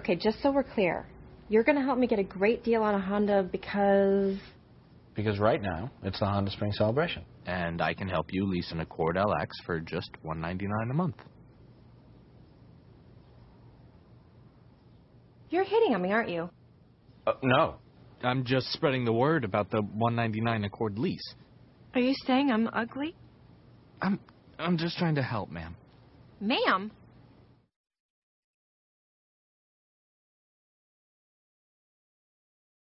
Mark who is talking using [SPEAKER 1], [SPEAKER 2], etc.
[SPEAKER 1] Okay, just so we're clear, you're going to help me get a great deal on a Honda because.
[SPEAKER 2] Because right now, it's the Honda Spring Celebration.
[SPEAKER 3] And I can help you lease an Accord LX for just $199 a month.
[SPEAKER 1] You're hitting on me, aren't you?
[SPEAKER 2] Uh, no.
[SPEAKER 3] I'm just spreading the word about the 199 Accord lease.
[SPEAKER 1] Are you saying I'm ugly?
[SPEAKER 3] I'm I'm just trying to help, ma'am.
[SPEAKER 1] Ma'am?